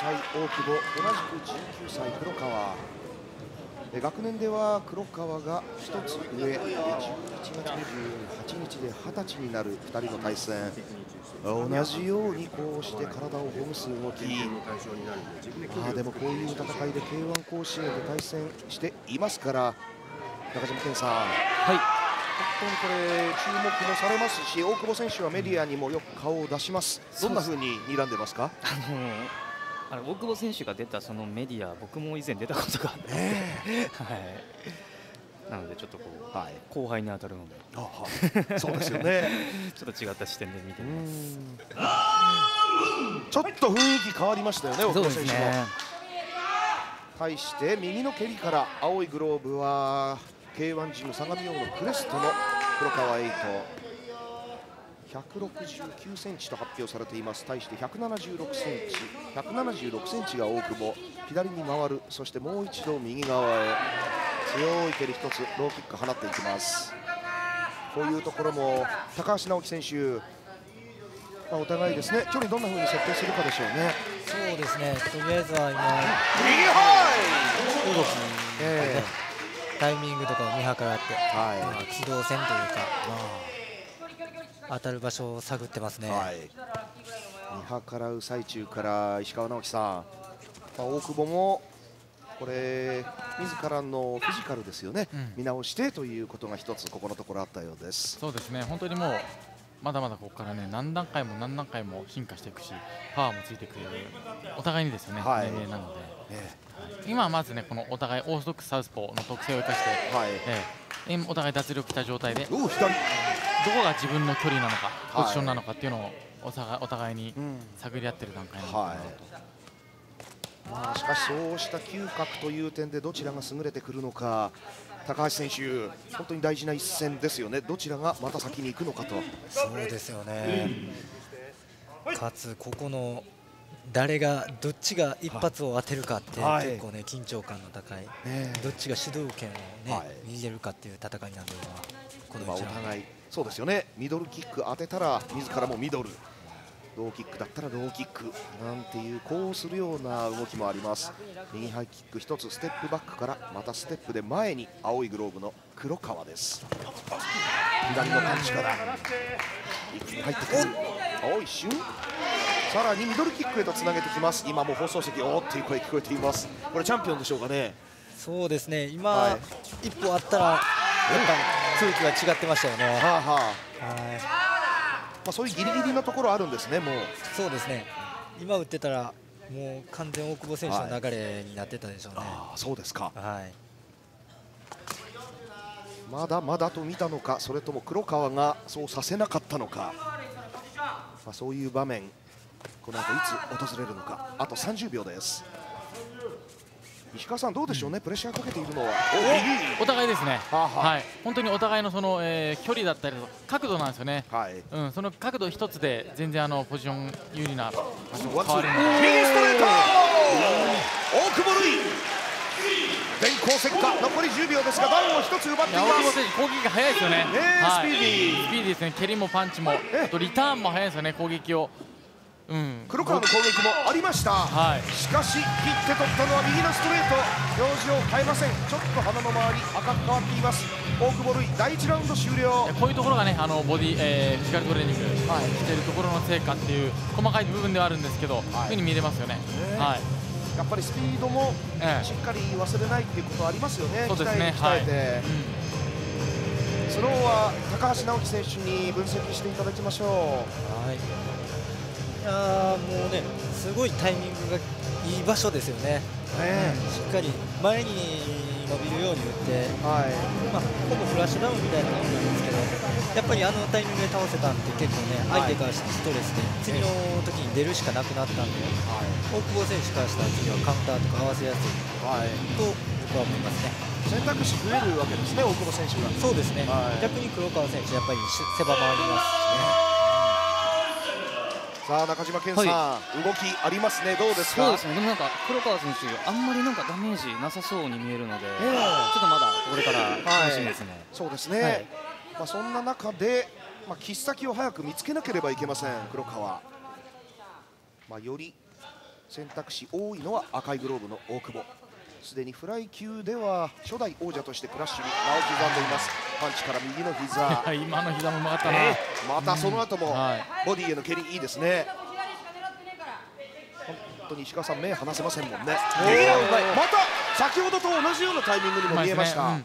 歳大久保同じく19歳黒川。学年では黒川が1つ上11月28日で20歳になる2人の対戦。同じようにこうして体をほぐす動きあでもこういう戦いで k 1甲子園で対戦していますから中島健さん、はい、本当にこれ注目もされますし大久保選手はメディアにもよく顔を出します。どんなふうに睨んでますか？あのあの大久保選手が出たそのメディア僕も以前出たことがあって、えー、はい。なのでちょっとこう、はい、後輩に当たるのであはそうですよね。ちょっと違った視点で見てます。ちょっと雰囲気変わりましたよね大久保選手も、ね、対して右の蹴りから青いグローブは K1 ジム相模大のクレストの黒川エイト169センチと発表されています。対して176センチ176センチが大久保左に回るそしてもう一度右側へ強い蹴り1つローキック放っていきます。こういうところも高橋直樹選手まあ、お互いですね。距離どんなふうに設定するかでしょうね。そうですね。とりあえずは今右ハイ！動き、えー、タイミングとかを見計らって、はい、機動戦というか、まあ当たる場所を探ってますね、はい、見計らう最中から石川直樹さん、まあ、大久保もこれ自らのフィジカルですよね、うん、見直してということが一つここのところあったようです。そうですね。本当にもうまだまだここからね何段階も何段階も進化していくしパワーもついてくるお互いにですよね、はい、年齢なので、ええ、はい、今はまずねこのお互いオーソドックスサウスポーの特性を生かして、はい。ええ、お互い脱力した状態で。お左どこが自分の距離なのかポジションなのかっていうのをお互いお互いに探り合ってる段階なのかなと。まあ、しかしそうした嗅覚という点でどちらが優れてくるのか高橋選手、本当に大事な一戦ですよね、どちらがまた先に行くのかと。そうですよね、うん、かつ、ここの誰がどっちが一発を当てるかって、はい、結構ね緊張感の高い、ね、どっちが主導権をね、はい、握れるかっていう戦いなんでこのお互いそうですよね。ミドルキック当てたら自らもミドル。ローキックだったらローキックなんていうこうするような動きもあります。右ハイキック1つステップバックからまたステップで前に青いグローブの黒川です。左のパンチから。一気に入ってくる。青い瞬さらにミドルキックへとつなげてきます。今も放送席おーっていう声聞こえています。これチャンピオンでしょうかね。そうですね。今、はい、一歩あったらやっぱ空気が違ってましたよね。はあはあ、はいまあ、そういうギリギリのところあるんですね、もう。そうですね。今打ってたら、もう完全大久保選手の流れになってたでしょうね。はい、そうですか。はい。まだまだと見たのか、それとも黒川がそうさせなかったのか。まあ、そういう場面、この後いつ訪れるのか。あと30秒です。石川さん、どうでしょうね、うん、プレッシャーかけているのは。お互いですね、はははい、本当にお互いのその、えー、距離だったり角度なんですよね、はい。うん、その角度一つで全然あのポジション有利な変わるの。で右ストレート。大久保塁。電光石火。残り10秒ですがダウンを1つ奪っています。攻撃が早いですよね、はい、スピーディー。スピーディーですね。蹴りもパンチも。あとリターンも早いですよね攻撃をうん、黒川の攻撃もありました、はい、しかし切って取ったのは右のストレート。表示を変えません。ちょっと鼻の周り赤く変わっています。大久保塁第1ラウンド終了。こういうところがねあのボディ、えー、フィジカルトレーニングしているところの成果っていう細かい部分ではあるんですけど、はい、ふうに見れますよね、えー、はい、やっぱりスピードもしっかり忘れないっていうことありますよね、そうですね。鍛えて、はい。うん、スローは高橋直樹選手に分析していただきましょう。はいいやもうね、すごいタイミングがいい場所ですよね、ねしっかり前に伸びるように打って、はい。まあ、ほぼフラッシュダウンみたいなものなんですけど、やっぱりあのタイミングで倒せたんで、結構ね、相手からストレスで、次の時に出るしかなくなったんで、はい、大久保選手からしたら次はカウンターとか合わせやすい、はい、と僕は思いますね。選択肢増えるわけですね、大久保選手が。そうですね、はい、逆に黒川選手、やっぱり狭まりますしね。さあ中島健さん、はい、動きありますね。どうですか？そうですね。でもなんか黒川選手あんまりなんかダメージなさそうに見えるので、えー、ちょっとまだこれから楽しみですね、はい、そうですね、はい、まあそんな中でまあ切っ先を早く見つけなければいけません黒川。まあより選択肢多いのは赤いグローブの大久保すでにフライ級では初代王者としてクラッシュに名を刻んでいます。パンチから右の膝。今の膝もうまかったな、えー、またその後もボディへの蹴りいいですね、本当に石川さん目離せませんもんね。また先ほどと同じようなタイミングにも見えました、ねうん、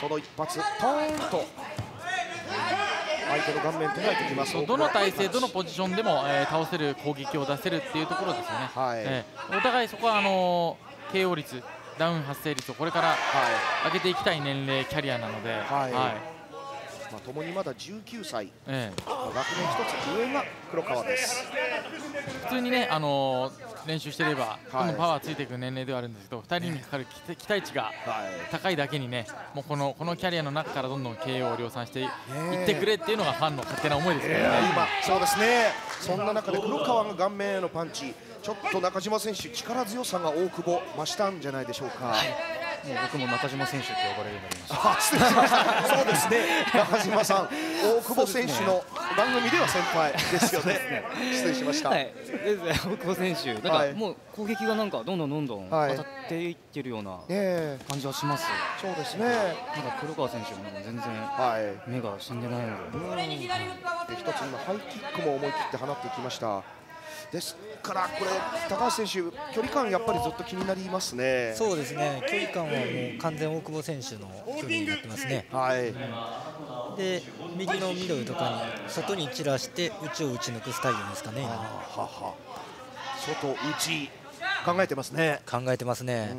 その一発トーンと。相手の顔面捉えてきます。どの体勢どのポジションでも、えー、倒せる攻撃を出せるっていうところですよね、はい。えー、お互いそこはあのー KO 率ダウン発生率をこれから上げていきたい年齢キャリアなので、はい。はい。まあ、共にまだ19歳、ええ、学年一つ上が黒川です。普通にね、あのー、練習していれば、どんどんパワーついていく年齢ではあるんですけど2人にかかる期待値が高いだけにね、もうこのこのキャリアの中からどんどん KO を量産していってくれっていうのがファンの勝手な思いですけどね、今そうですね。そんな中で黒川が顔面へのパンチちょっと中島選手力強さが大久保増したんじゃないでしょうか。もう僕も中島選手って呼ばれるようになりました。あ、失礼しました。そうですね。中島さん、大久保選手の番組では先輩ですよね。失礼しました。はい。大久保選手、なんかもう攻撃がなんかどんどんどんどん当たっていってるような感じはします。そうですね。なんか黒川選手も全然目が死んでないので。で一つ今ハイキックも思い切って放ってきました。ですからこれ高橋選手距離感やっぱりずっと気になりますね。そうですね。距離感はもう完全大久保選手の距離になってますね。はい、うん、で右のミドルとかに外に散らして内を打ち抜くスタイルですかね。はは。外内考えてますね。考えてますね。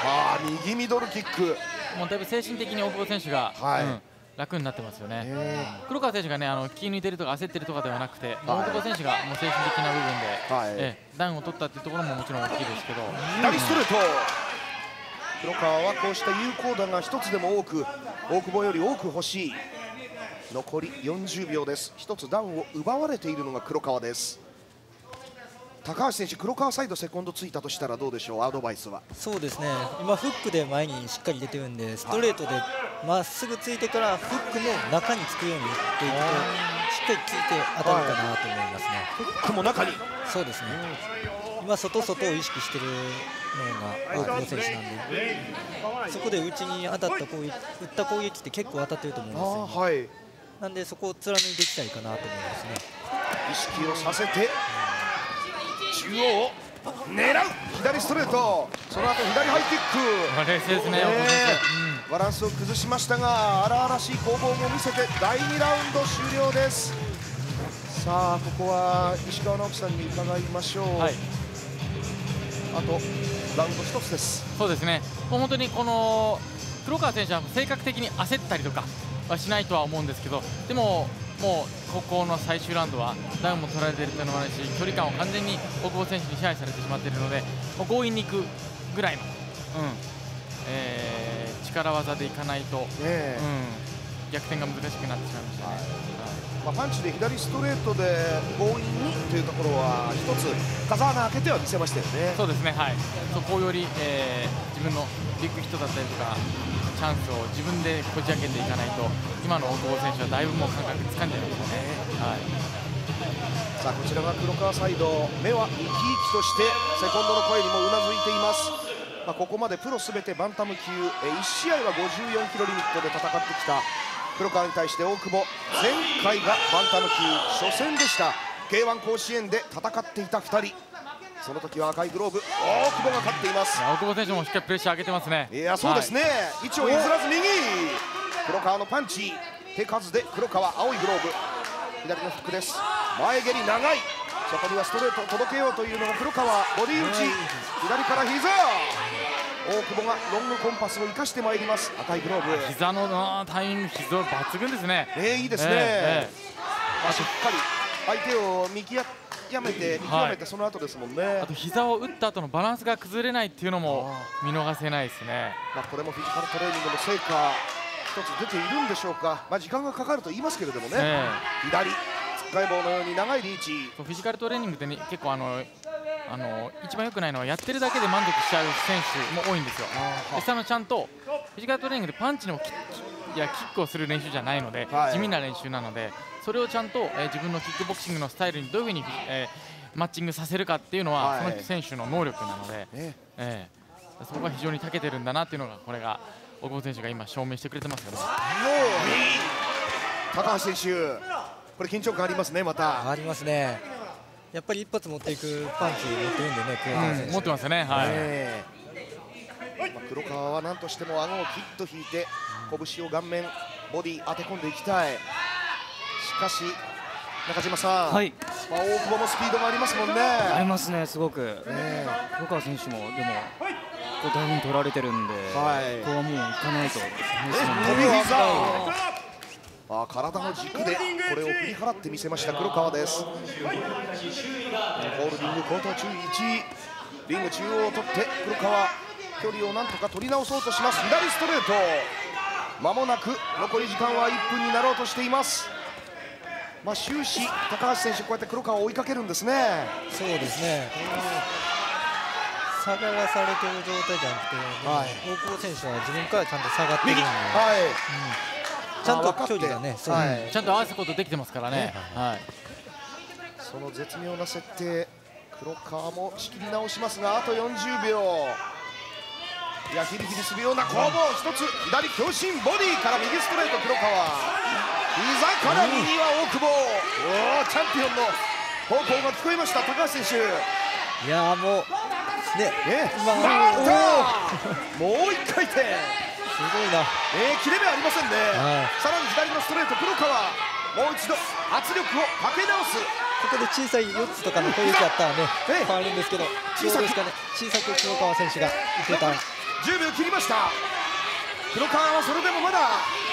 はあ右ミドルキック。もうだいぶ精神的に大久保選手が、はい、うん楽になってますよね、黒川選手がねあの気抜いてるとか焦ってるとかではなくて、大久保選手がもう精神的な部分で、はい、えダウンを取ったっていうところももちろん大きいですけど。左ストレート黒川はこうした有効打が1つでも多く大久保より多く欲しい。残り40秒です。1つダウンを奪われているのが黒川です高橋選手、黒川サイドセコンドついたとしたらどうでしょう、アドバイスは。そうですね、今、フックで前にしっかり出てるんで、ストレートでまっすぐついてから、フックの中につくように打っていくと、しっかりついて当たるかなと思いますね。フックも中に？そうですね、今、外、外を意識しているのが大久保選手なんで、そこで内に当たった攻撃、打った攻撃って結構当たってると思うんですよ、はい、なんで、そこを貫いていきたいかなと思いますね。意識をさせて中央を狙う。左ストレート。その後左ハイキック。冷静ですね、うん、バランスを崩しましたが荒々しい攻防も見せて第2ラウンド終了です。さあここは石川直樹さんに伺いましょう、はい、あとラウンド1つです。そうですね。もう本当にこの黒川選手は性格的に焦ったりとかはしないとは思うんですけどでももうここの最終ラウンドはダウンも取られているというのもあるし距離感を完全に大久保選手に支配されてしまっているのでもう強引にいくぐらいの、うん。えー、力技でいかないと、ねうん、逆転が難しくなってしまいましたね。はい、まあ、パンチで左ストレートで強引にというところは一つ風穴開けては見せましたよね。そうですね、はい、そこより、えー、自分のビッグヒットだったりとかチャンスを自分でこじ開けていかないと今の大久保選手はだいぶもう感覚つかんじゃいましたね、はい、さあこちらが黒川サイド。目は生き生きとしてセコンドの声にもうなずいています。まあ、ここまでプロすべてバンタム級。え1試合は54キロリミットで戦ってきた。黒川に対して大久保。前回がバンタム級初戦でした。K1 甲子園で戦っていた2人。その時は赤いグローブ。大久保が勝っています。大久保選手もしっかりプレッシャー上げてますね。いやそうですね、はい、位置を譲らず右。黒川のパンチ。手数で黒川青いグローブ。左のフックです。前蹴り長い。そこにはストレートを届けようというのが黒川ボディ打ち。左から膝。大久保がロングコンパスを生かしてまいります。赤いグローブ。膝のタイミング膝抜群ですね。えー、いいですね、えー、まあ、しっかり相手を見極やめて見極めてその後ですもんね、はい、あと膝を打った後のバランスが崩れないっていうのも見逃せないですね、まあ、これもフィジカルトレーニングの成果一つ出ているんでしょうか、まあ、時間がかかると言いますけれどもね、えー、左。つっかい棒のように長いリーチ。フィジカルトレーニングって、ね、結構あのあの一番良くないのはやってるだけで満足しちゃう選手も多いんですよ。でそのちゃんとフィジカルトレーニングでパンチにもいやキックをする練習じゃないので、はい、地味な練習なのでそれをちゃんと、えー、自分のキックボクシングのスタイルにどういうふうに、えーマッチングさせるかっていうのは、その選手の能力なので、ええ。え、そこが非常に長けてるんだなっていうのがこれが大久保選手が今証明してくれてますよね。高橋選手これ緊張感ありますねまた。ありますね。やっぱり一発持っていくパンチ持ってるんでねうん、持ってますよねはい、えー、まあ、黒川は何としても顎をキッと引いて拳を顔面ボディ当て込んでいきたい。しかし中島さん、はい。まあ、大久保もスピードがありますもんね。ありますねすごく、えー、黒川選手もでもこうタイミング取られてるんで、はい、ここはもう行かないと。飛び膝あ体の軸でこれを振り払ってみせました黒川です。ホールディングコート注意1リング中央を取って黒川距離をなんとか取り直そうとします。左ストレートまもなく残り時間は1分になろうとしています。まあ、終始高橋選手こうやって黒川を追いかけるんですね。そうですね。下がらされてる状態じゃなくて、はい、大久保選手は自分からちゃんと下がってるんで、はい、うん。ちゃんと距離がね、はい、ちゃんと合わせることできてますからね。はい、その絶妙な設定、黒川も仕切り直しますが、あと40秒。いやヒリヒリするような攻防。一つ左強心ボディから右ストレート黒川。膝から右は大久保おチャンピオンの方向が聞こえました。高橋選手。いやもうね。ね。今もう一回転。すごいな、えー、切れ目ありませんね、はい、さらに左のストレート黒川。もう一度圧力をかけ直す。ここで小さい4つとかの攻撃やったらね、えー、変わるんですけど小さくか、ね、小さく黒川選手がいけた10秒切りました。黒川はそれでもまだ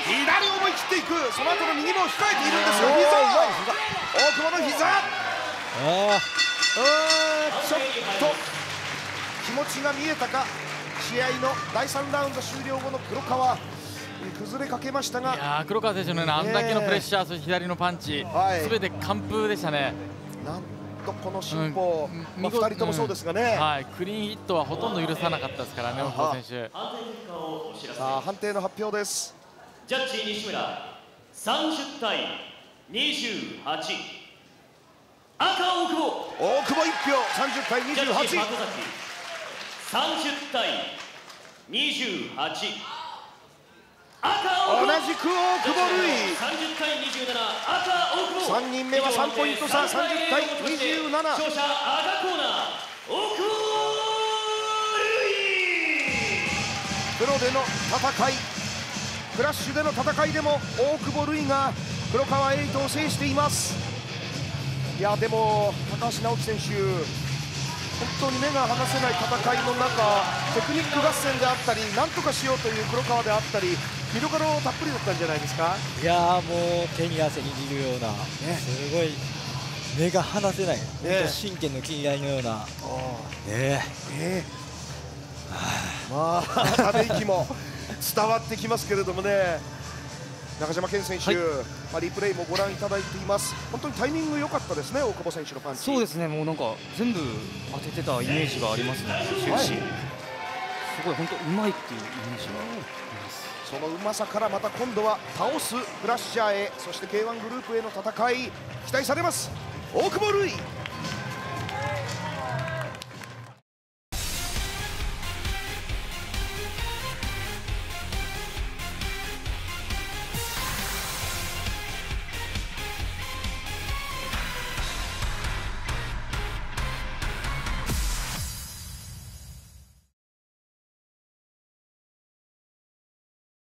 左を思い切っていく。その後の右も控えているんですよ。膝。大久保の膝。ああちょっと気持ちが見えたか。試合の第3ラウンド終了後の黒川崩れかけましたが。いや黒川選手の、ね、あんだけのプレッシャー、そして左のパンチ、はい、全て完封でしたね。なんとこの進歩、うんまあ、2人ともそうですがね、うん、はい、クリーンヒットはほとんど許さなかったですからね、大久保選手。さあ判定の発表です。ジャッジ西村30対28赤大久保。大久保1票30対28 30対28赤同じく大久保塁30対27赤大久保3人目は3ポイント差。30対27勝者赤コーナー。大久保プロでの戦い。クラッシュでの戦いでも大久保塁が黒川エイトを制しています。いやでも高橋直樹選手本当に目が離せない戦いの中テクニック合戦であったりなんとかしようという黒川であったり見どころたっぷりだったんじゃないですか？いやもう手に汗握るような、ね、すごい目が離せない、ね、神経の切り合いのような、ね。えまあため息も伝わってきますけれどもね。中島健選手、はい、まあ、リプレイもご覧いただいています。本当にタイミング良かったですね大久保選手のパンチ。そうですねもうなんか全部当ててたイメージがありますね終始、はい、すごい本当うまいっていうイメージがそのうまさからまた今度は倒すフラッシャーへそして K1 グループへの戦い期待されます。大久保瑠衣